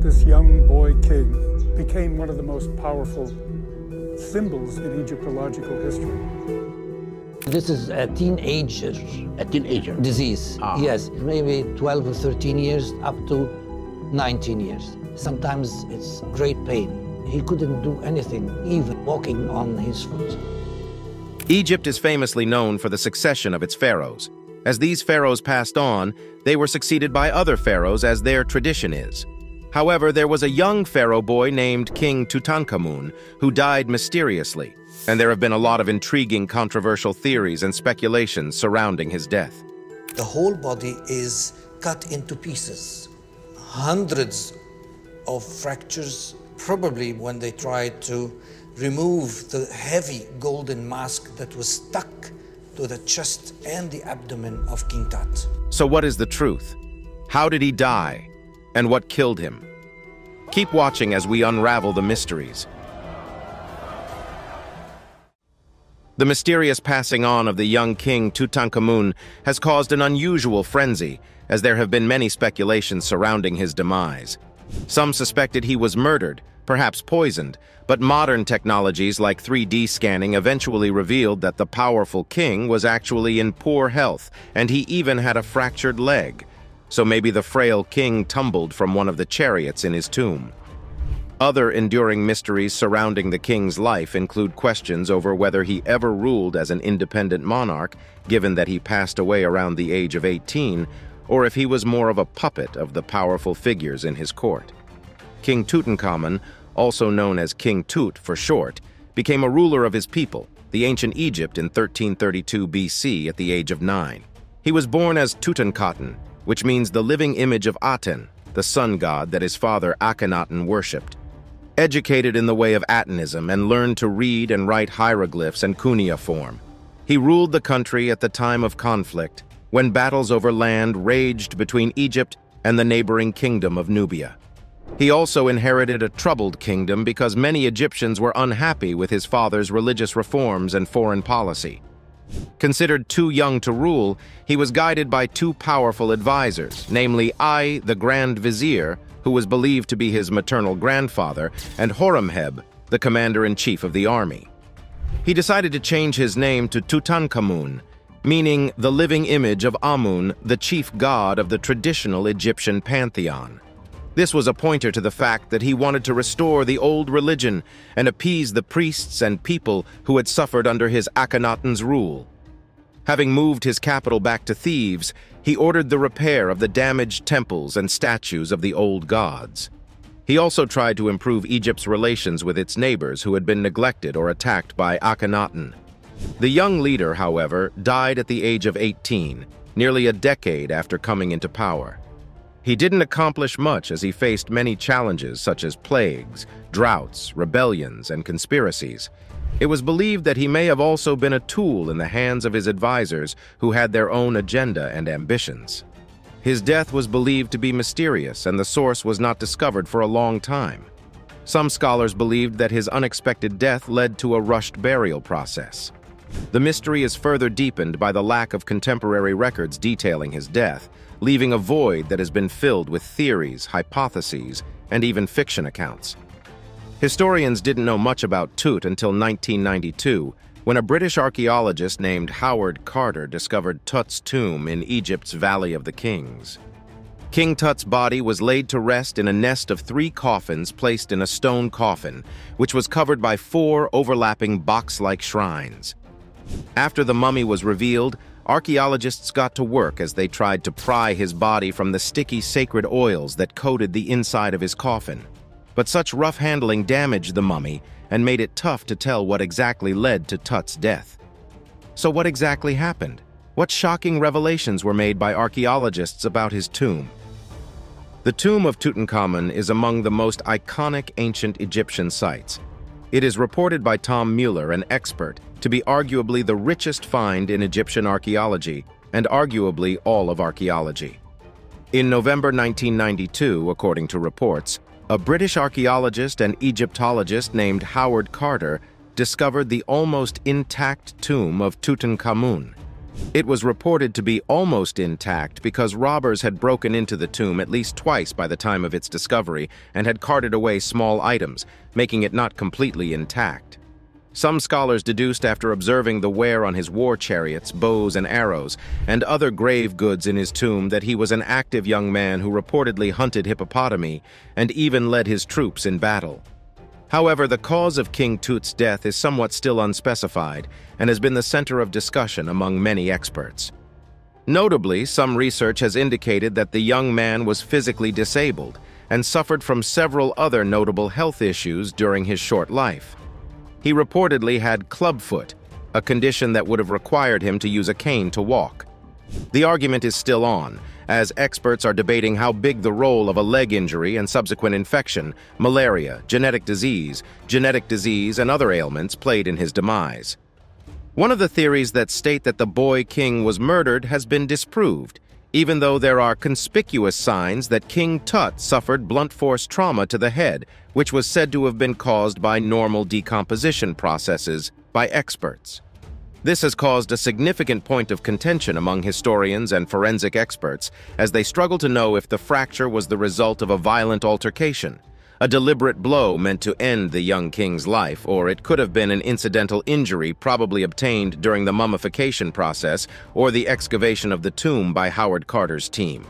this young boy king became one of the most powerful symbols in Egyptological history. This is a teenager. A teenager. Disease. Ah. Yes, maybe 12 or 13 years up to 19 years. Sometimes it's great pain. He couldn't do anything, even walking on his foot. Egypt is famously known for the succession of its pharaohs. As these pharaohs passed on, they were succeeded by other pharaohs as their tradition is. However, there was a young pharaoh boy named King Tutankhamun who died mysteriously, and there have been a lot of intriguing controversial theories and speculations surrounding his death. The whole body is cut into pieces. Hundreds of fractures, probably when they tried to remove the heavy golden mask that was stuck to the chest and the abdomen of King Tut. So what is the truth? How did he die? And what killed him? Keep watching as we unravel the mysteries. The mysterious passing on of the young king Tutankhamun has caused an unusual frenzy, as there have been many speculations surrounding his demise. Some suspected he was murdered, perhaps poisoned, but modern technologies like 3D scanning eventually revealed that the powerful king was actually in poor health, and he even had a fractured leg. So maybe the frail king tumbled from one of the chariots in his tomb. Other enduring mysteries surrounding the king's life include questions over whether he ever ruled as an independent monarch, given that he passed away around the age of 18, or if he was more of a puppet of the powerful figures in his court. King Tutankhamun, also known as King Tut for short, became a ruler of his people, the ancient Egypt in 1332 BC at the age of nine. He was born as Tutankhaten, which means the living image of Aten, the sun god that his father Akhenaten worshipped. Educated in the way of Atenism and learned to read and write hieroglyphs and cuneiform. He ruled the country at the time of conflict, when battles over land raged between Egypt and the neighboring kingdom of Nubia. He also inherited a troubled kingdom because many Egyptians were unhappy with his father's religious reforms and foreign policy. Considered too young to rule, he was guided by two powerful advisors, namely Ai, the Grand Vizier, who was believed to be his maternal grandfather, and Horemheb, the commander-in-chief of the army. He decided to change his name to Tutankhamun, meaning the living image of Amun, the chief god of the traditional Egyptian pantheon. This was a pointer to the fact that he wanted to restore the old religion and appease the priests and people who had suffered under his Akhenaten's rule. Having moved his capital back to Thebes, he ordered the repair of the damaged temples and statues of the old gods. He also tried to improve Egypt's relations with its neighbors who had been neglected or attacked by Akhenaten. The young leader, however, died at the age of 18, nearly a decade after coming into power. He didn't accomplish much as he faced many challenges such as plagues, droughts, rebellions, and conspiracies. It was believed that he may have also been a tool in the hands of his advisors who had their own agenda and ambitions. His death was believed to be mysterious and the source was not discovered for a long time. Some scholars believed that his unexpected death led to a rushed burial process. The mystery is further deepened by the lack of contemporary records detailing his death, leaving a void that has been filled with theories, hypotheses, and even fiction accounts. Historians didn't know much about Tut until 1992, when a British archaeologist named Howard Carter discovered Tut's tomb in Egypt's Valley of the Kings. King Tut's body was laid to rest in a nest of three coffins placed in a stone coffin, which was covered by four overlapping box-like shrines. After the mummy was revealed, archaeologists got to work as they tried to pry his body from the sticky sacred oils that coated the inside of his coffin. But such rough handling damaged the mummy and made it tough to tell what exactly led to Tut's death. So what exactly happened? What shocking revelations were made by archaeologists about his tomb? The tomb of Tutankhamun is among the most iconic ancient Egyptian sites. It is reported by Tom Mueller, an expert, to be arguably the richest find in Egyptian archaeology, and arguably all of archaeology. In November 1992, according to reports, a British archaeologist and Egyptologist named Howard Carter discovered the almost intact tomb of Tutankhamun. It was reported to be almost intact because robbers had broken into the tomb at least twice by the time of its discovery and had carted away small items, making it not completely intact. Some scholars deduced after observing the wear on his war chariots, bows and arrows, and other grave goods in his tomb that he was an active young man who reportedly hunted hippopotami and even led his troops in battle. However, the cause of King Tut's death is somewhat still unspecified and has been the center of discussion among many experts. Notably, some research has indicated that the young man was physically disabled and suffered from several other notable health issues during his short life. He reportedly had clubfoot, a condition that would have required him to use a cane to walk. The argument is still on, as experts are debating how big the role of a leg injury and subsequent infection, malaria, genetic disease, genetic disease, and other ailments played in his demise. One of the theories that state that the boy king was murdered has been disproved, even though there are conspicuous signs that King Tut suffered blunt force trauma to the head, which was said to have been caused by normal decomposition processes by experts. This has caused a significant point of contention among historians and forensic experts as they struggle to know if the fracture was the result of a violent altercation, a deliberate blow meant to end the young king's life, or it could have been an incidental injury probably obtained during the mummification process or the excavation of the tomb by Howard Carter's team.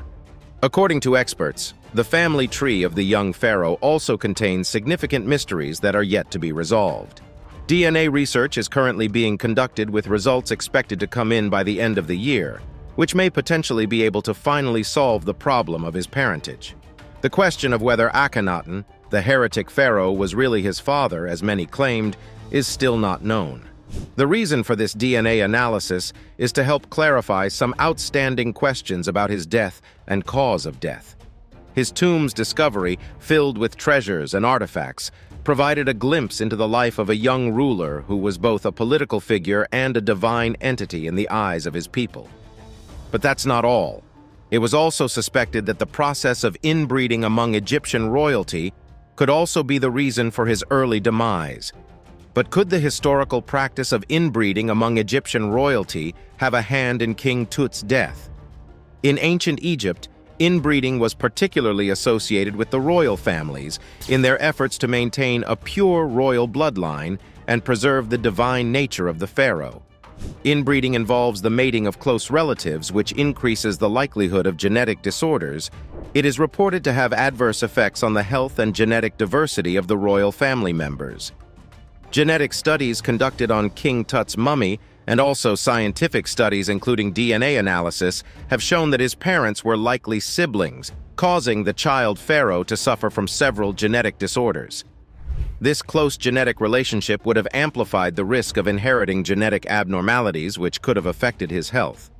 According to experts, the family tree of the young pharaoh also contains significant mysteries that are yet to be resolved. DNA research is currently being conducted with results expected to come in by the end of the year, which may potentially be able to finally solve the problem of his parentage. The question of whether Akhenaten, the heretic pharaoh, was really his father, as many claimed, is still not known. The reason for this DNA analysis is to help clarify some outstanding questions about his death and cause of death. His tomb's discovery, filled with treasures and artifacts, provided a glimpse into the life of a young ruler who was both a political figure and a divine entity in the eyes of his people. But that's not all. It was also suspected that the process of inbreeding among Egyptian royalty could also be the reason for his early demise. But could the historical practice of inbreeding among Egyptian royalty have a hand in King Tut's death? In ancient Egypt, Inbreeding was particularly associated with the royal families in their efforts to maintain a pure royal bloodline and preserve the divine nature of the pharaoh. Inbreeding involves the mating of close relatives, which increases the likelihood of genetic disorders. It is reported to have adverse effects on the health and genetic diversity of the royal family members. Genetic studies conducted on King Tut's mummy and also scientific studies including DNA analysis have shown that his parents were likely siblings, causing the child pharaoh to suffer from several genetic disorders. This close genetic relationship would have amplified the risk of inheriting genetic abnormalities which could have affected his health.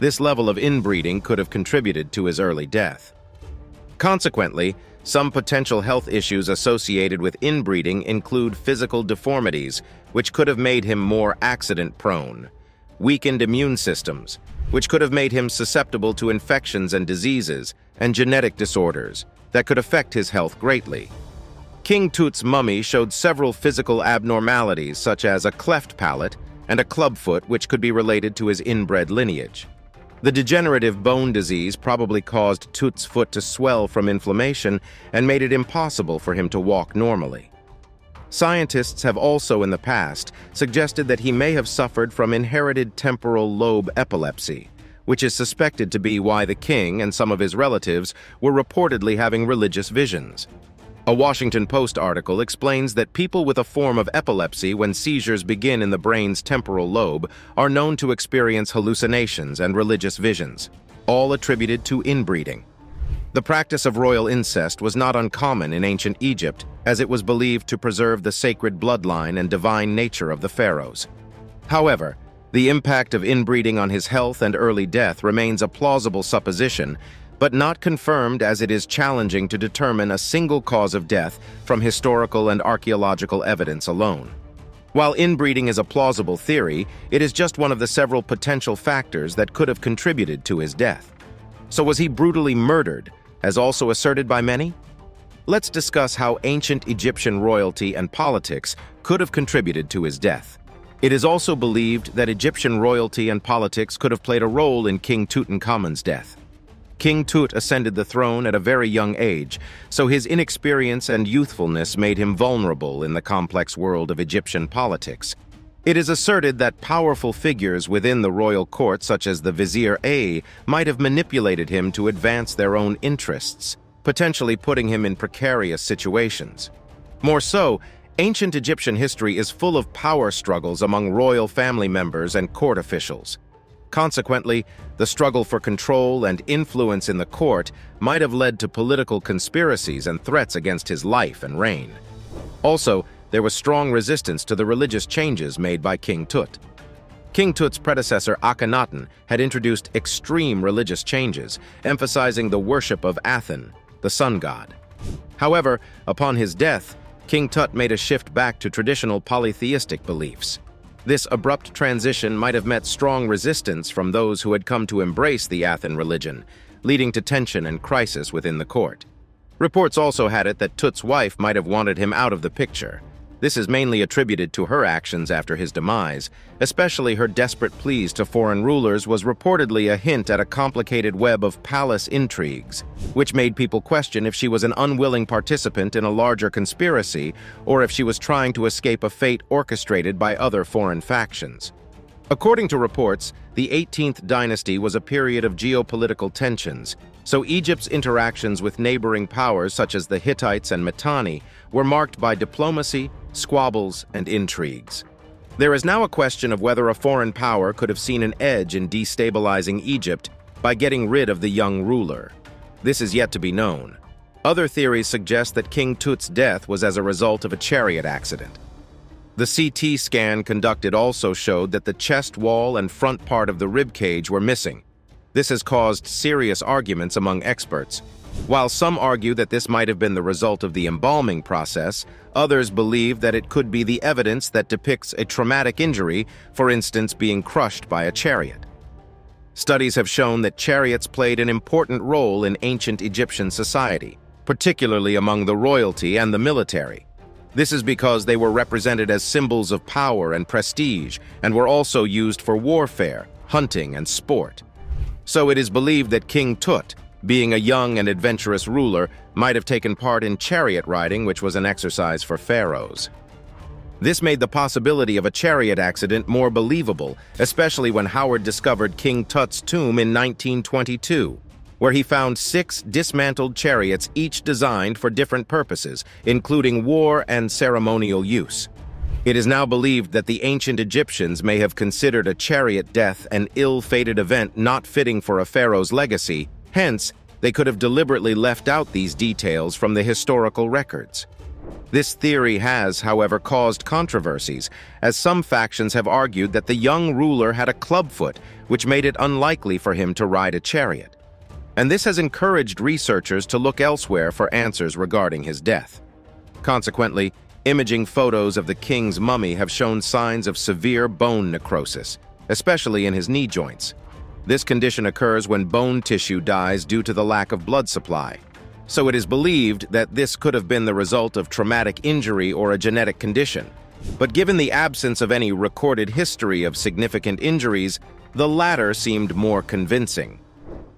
This level of inbreeding could have contributed to his early death. Consequently, some potential health issues associated with inbreeding include physical deformities, which could have made him more accident-prone, weakened immune systems, which could have made him susceptible to infections and diseases, and genetic disorders that could affect his health greatly. King Tut's mummy showed several physical abnormalities such as a cleft palate and a clubfoot which could be related to his inbred lineage. The degenerative bone disease probably caused Tut's foot to swell from inflammation and made it impossible for him to walk normally. Scientists have also in the past suggested that he may have suffered from inherited temporal lobe epilepsy, which is suspected to be why the king and some of his relatives were reportedly having religious visions. A Washington Post article explains that people with a form of epilepsy when seizures begin in the brain's temporal lobe are known to experience hallucinations and religious visions, all attributed to inbreeding. The practice of royal incest was not uncommon in ancient Egypt, as it was believed to preserve the sacred bloodline and divine nature of the pharaohs. However, the impact of inbreeding on his health and early death remains a plausible supposition but not confirmed as it is challenging to determine a single cause of death from historical and archaeological evidence alone. While inbreeding is a plausible theory, it is just one of the several potential factors that could have contributed to his death. So was he brutally murdered, as also asserted by many? Let's discuss how ancient Egyptian royalty and politics could have contributed to his death. It is also believed that Egyptian royalty and politics could have played a role in King Tutankhamun's death. King Tut ascended the throne at a very young age, so his inexperience and youthfulness made him vulnerable in the complex world of Egyptian politics. It is asserted that powerful figures within the royal court, such as the Vizier Ai, might have manipulated him to advance their own interests, potentially putting him in precarious situations. More so, Ancient Egyptian history is full of power struggles among royal family members and court officials. Consequently, the struggle for control and influence in the court might have led to political conspiracies and threats against his life and reign. Also, there was strong resistance to the religious changes made by King Tut. King Tut's predecessor Akhenaten had introduced extreme religious changes, emphasizing the worship of Aten, the sun god. However, upon his death, King Tut made a shift back to traditional polytheistic beliefs. This abrupt transition might have met strong resistance from those who had come to embrace the Aten religion, leading to tension and crisis within the court. Reports also had it that Tut's wife might have wanted him out of the picture, this is mainly attributed to her actions after his demise, especially her desperate pleas to foreign rulers was reportedly a hint at a complicated web of palace intrigues, which made people question if she was an unwilling participant in a larger conspiracy or if she was trying to escape a fate orchestrated by other foreign factions. According to reports, the 18th dynasty was a period of geopolitical tensions, so Egypt's interactions with neighboring powers such as the Hittites and Mitanni were marked by diplomacy, squabbles, and intrigues. There is now a question of whether a foreign power could have seen an edge in destabilizing Egypt by getting rid of the young ruler. This is yet to be known. Other theories suggest that King Tut's death was as a result of a chariot accident. The CT scan conducted also showed that the chest wall and front part of the rib cage were missing. This has caused serious arguments among experts, while some argue that this might have been the result of the embalming process, others believe that it could be the evidence that depicts a traumatic injury, for instance being crushed by a chariot. Studies have shown that chariots played an important role in ancient Egyptian society, particularly among the royalty and the military. This is because they were represented as symbols of power and prestige and were also used for warfare, hunting, and sport. So it is believed that King Tut, being a young and adventurous ruler, might have taken part in chariot riding, which was an exercise for pharaohs. This made the possibility of a chariot accident more believable, especially when Howard discovered King Tut's tomb in 1922, where he found six dismantled chariots each designed for different purposes, including war and ceremonial use. It is now believed that the ancient Egyptians may have considered a chariot death an ill-fated event not fitting for a pharaoh's legacy, Hence, they could have deliberately left out these details from the historical records. This theory has, however, caused controversies, as some factions have argued that the young ruler had a clubfoot, which made it unlikely for him to ride a chariot. And this has encouraged researchers to look elsewhere for answers regarding his death. Consequently, imaging photos of the king's mummy have shown signs of severe bone necrosis, especially in his knee joints. This condition occurs when bone tissue dies due to the lack of blood supply. So it is believed that this could have been the result of traumatic injury or a genetic condition. But given the absence of any recorded history of significant injuries, the latter seemed more convincing.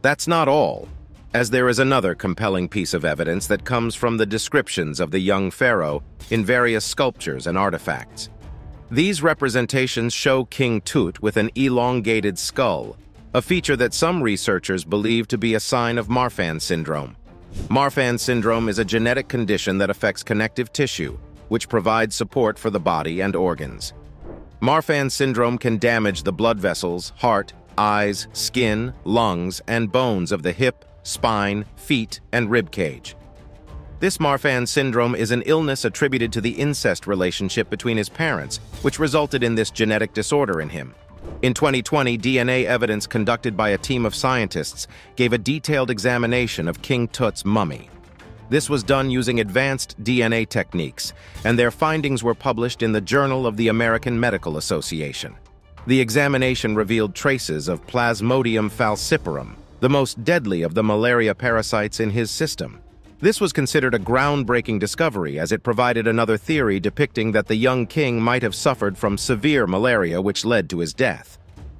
That's not all, as there is another compelling piece of evidence that comes from the descriptions of the young pharaoh in various sculptures and artifacts. These representations show King Tut with an elongated skull, a feature that some researchers believe to be a sign of Marfan syndrome. Marfan syndrome is a genetic condition that affects connective tissue, which provides support for the body and organs. Marfan syndrome can damage the blood vessels, heart, eyes, skin, lungs, and bones of the hip, spine, feet, and rib cage. This Marfan syndrome is an illness attributed to the incest relationship between his parents, which resulted in this genetic disorder in him. In 2020, DNA evidence conducted by a team of scientists gave a detailed examination of King Tut's mummy. This was done using advanced DNA techniques, and their findings were published in the Journal of the American Medical Association. The examination revealed traces of Plasmodium falciparum, the most deadly of the malaria parasites in his system. This was considered a groundbreaking discovery as it provided another theory depicting that the young king might have suffered from severe malaria which led to his death.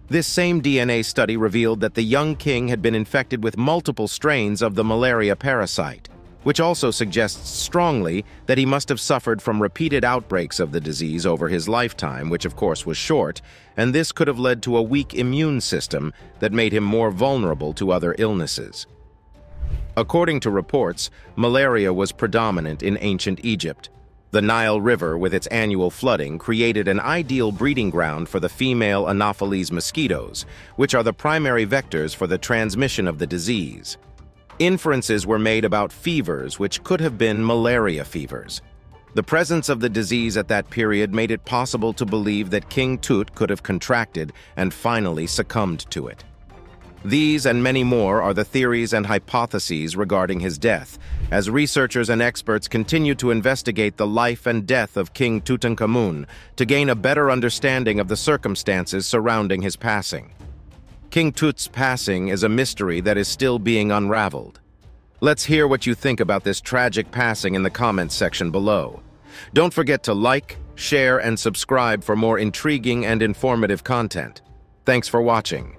This same DNA study revealed that the young king had been infected with multiple strains of the malaria parasite, which also suggests strongly that he must have suffered from repeated outbreaks of the disease over his lifetime, which of course was short, and this could have led to a weak immune system that made him more vulnerable to other illnesses. According to reports, malaria was predominant in ancient Egypt. The Nile River, with its annual flooding, created an ideal breeding ground for the female Anopheles mosquitoes, which are the primary vectors for the transmission of the disease. Inferences were made about fevers, which could have been malaria fevers. The presence of the disease at that period made it possible to believe that King Tut could have contracted and finally succumbed to it. These and many more are the theories and hypotheses regarding his death, as researchers and experts continue to investigate the life and death of King Tutankhamun to gain a better understanding of the circumstances surrounding his passing. King Tut's passing is a mystery that is still being unraveled. Let's hear what you think about this tragic passing in the comments section below. Don't forget to like, share, and subscribe for more intriguing and informative content. Thanks for watching.